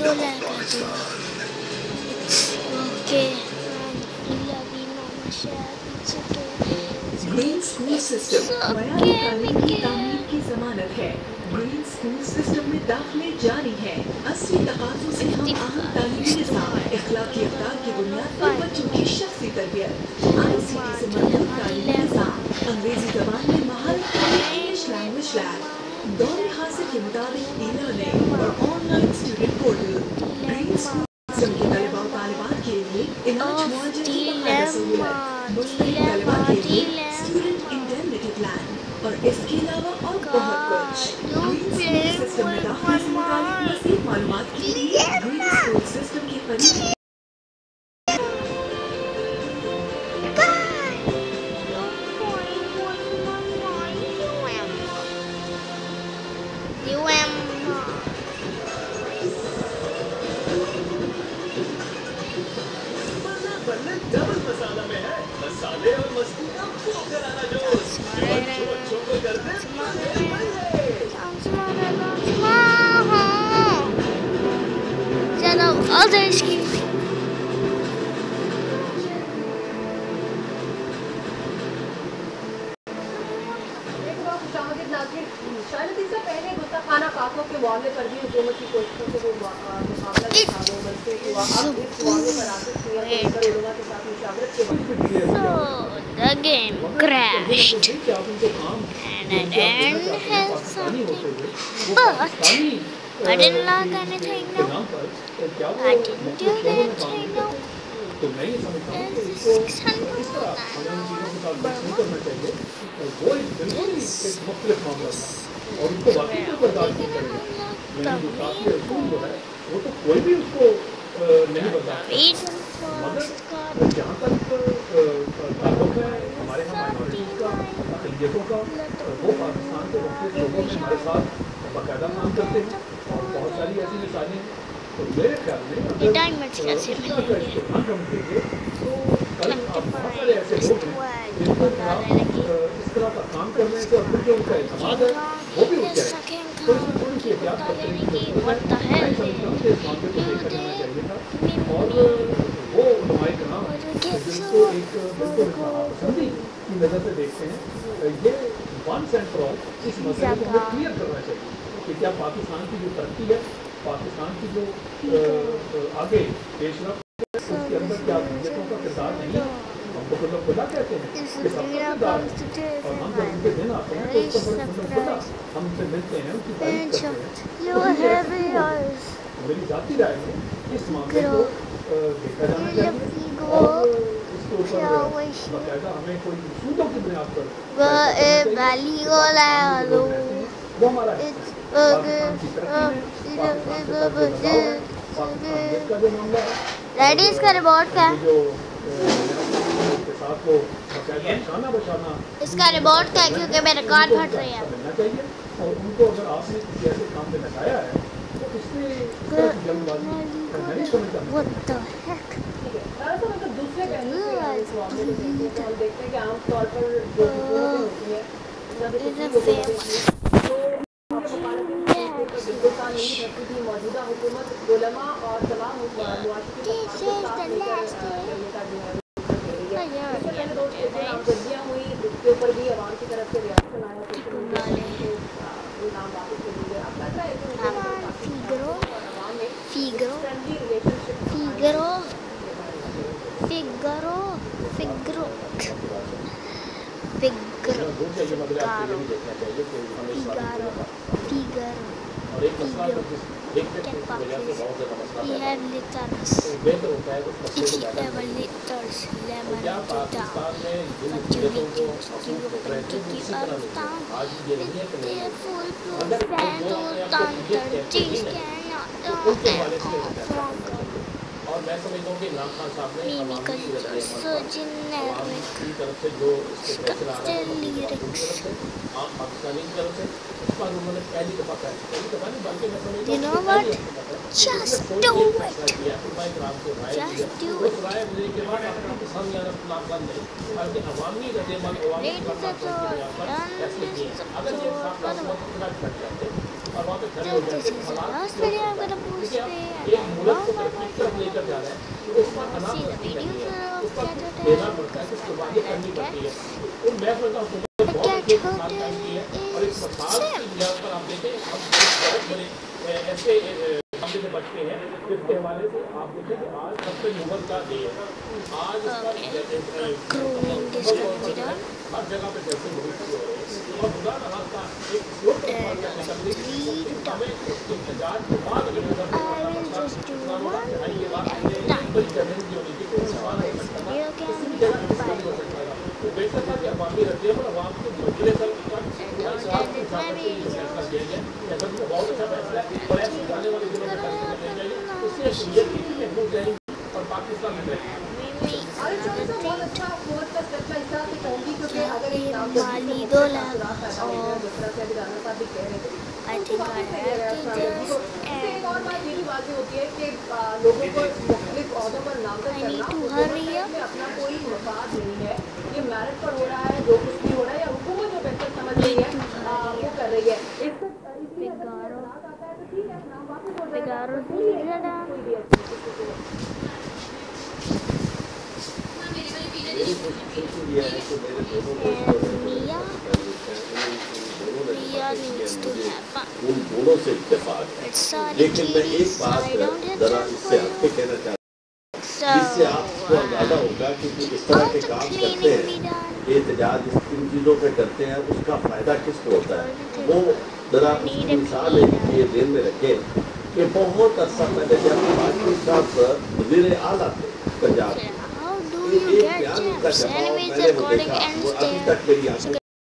Green school system मयारी तालीम की तामीर की जमानत है ग्रीन स्कूल सिस्टम में दाखिले जारी हैं असली तकाजों से हम अहम तालीमी निज़ाम इखलाकी अवतार की बुनियाद पर बच्चों की शख्सी तरबियत आई सी टी से मज़बूत तालीमी निज़ाम अंग्रेज़ी जबान में महारत इंग्लिश लैंग्वेज लैब दौर हासिल के मुताबिक ई लर्निंग और online student portal green school system के तलबा और तालिबात के लिए इलाज मुआवजे की बाकायदा सहूलत मुस्तकिल तलबा के लिए स्टूडेंट इंडेमनिटी प्लान और इसके अलावा और बहुत कुछ ग्रीन स्कूल सिस्टम में दाखिले से मुतालिक मज़ीद मुशावरत के बाद So the game crashed and I didn't have something. But I didn't like anything now. I didn't do anything now. तो मैं ये समझता हूँ कि There's इसको a six इस तरह हमें उन चीज़ों के साथ hundred नहीं करना चाहिए और वो एक बिल्कुल ही एक मुख्तलिफ मामला था और उसको वाकई में बर्दाश्त नहीं करेगा मैंने जो काफी रसूल जो है वो तो कोई भी उसको अ, नहीं बर्दाश्त करता मगर जहाँ तक अ, ताल्लुक है हमारे यहाँ माइनॉरिटी का अकलीतों का वो पाकिस्तान के मुख्तलिफ़ लोगों में हमारे साथ बाकायदा काम करते हैं और बहुत सारी ऐसी मिसालें तो मेरे ख्याल में हम देंगे तो कल बहुत सारे ऐसे लोग हैं जिनको इस तरह का काम करने से अपने जो उनका एतम है वो भी उठ जाए तो इसमें थोड़ी सी एहतियात करने की ज़रूरत है मैं समझता हूँ कि इस मामले को देखा जाना चाहिए था और वो हमारे ग्राम जिनको एक बिल्कुल पसंदी की नज़र से देखते हैं। ये वंस एंड फॉर ऑल इस मसले को हमें क्लियर करना चाहिए कि क्या पाकिस्तान की जो तरक्की है पाकिस्तान की जो आगे पेशरफ उसके अंदर क्या अकलीतों का किरदार नहीं है हम तो खुदा खुदा कहते हैं कि सबका किरदार है। और हम जब उनके दिन आते हैं तो उसका बड़े खुदा हम उनसे मिलते हैं उनकी तारीफ़ करते हैं। You मेरी जाती राय में इस मामले को देखा जाना चाहिए। और Valley it's रेडी इसका रिपोर्ट क्या है? इसका क्या है? क्योंकि मेरे कान फट रहे हैं। और उनको अगर आपने किसी ऐसे काम में लगाया है तो इसमें जल्दबाजी नहीं। समझता मामले को देखते हैं तो हम देखते हैं कि आमतौर पर जो होती हैं। हिंदुस्तान नहीं रहती थी मौजूदा हुकूमत और तमाम नामजदगियाँ हुई ऊपर भी आवाम की तरफ़ से नाम वापस ले लग रहा है कि उनको काफ़ी Figaro. big big rock figaro figaro we have letters. If you have letters. Lemon tata factory kids cube pancake of town. With their full proof and all thunder cheese cannot turn and mimika generic lyrics. You know what? Just do it. Just do it. Ladies and gentlemen, this is the last video I'm gonna post. से बचते हैं। जिसके हवाले से आप देखें कि आज सबसे मुगल का डे है। आज इसका. हर जगह पे हैं और खुदा एक इंतज़ार के बाद अगर इसका बेहतर था कि अवामी अवाम के इसका फैसला किया गया बहुत अच्छा फैसला है दो लाख और जिस तरह से अभी राना साहब भी कह रहे थे। I think I have to just इससे एक और end. बात ये भी बात होती है कि आ, लोगों को पर नामजद I need करना to हुकूमत hurry का up. इसमें अपना कोई मफाद नहीं है। ये मेरिट पर हो रहा है जो कुछ भी हो रहा है या हुकूमत जो बेहतर समझ रही है वो कर रही है। है तो है हो अच्छी किसी. उन दोनों से इत्तेफाक है लेकिन मैं एक. बात जरा इससे आपको. कहना चाहता हूँ जिससे आपको अंदाज़ा uh, होगा कि इस तरह के काम करते हैं. एहतजाज इन चीज़ों पे करते हैं उसका फ़ायदा किसको होता है? वो जरा है cleaner. ये दिन में रखें कि बहुत अरसा पहले जब बाकी साहब वज़ीर आला थे पंजाब के, एक बयान उनका मैंने वो देखा वो अभी तक मेरी आँखों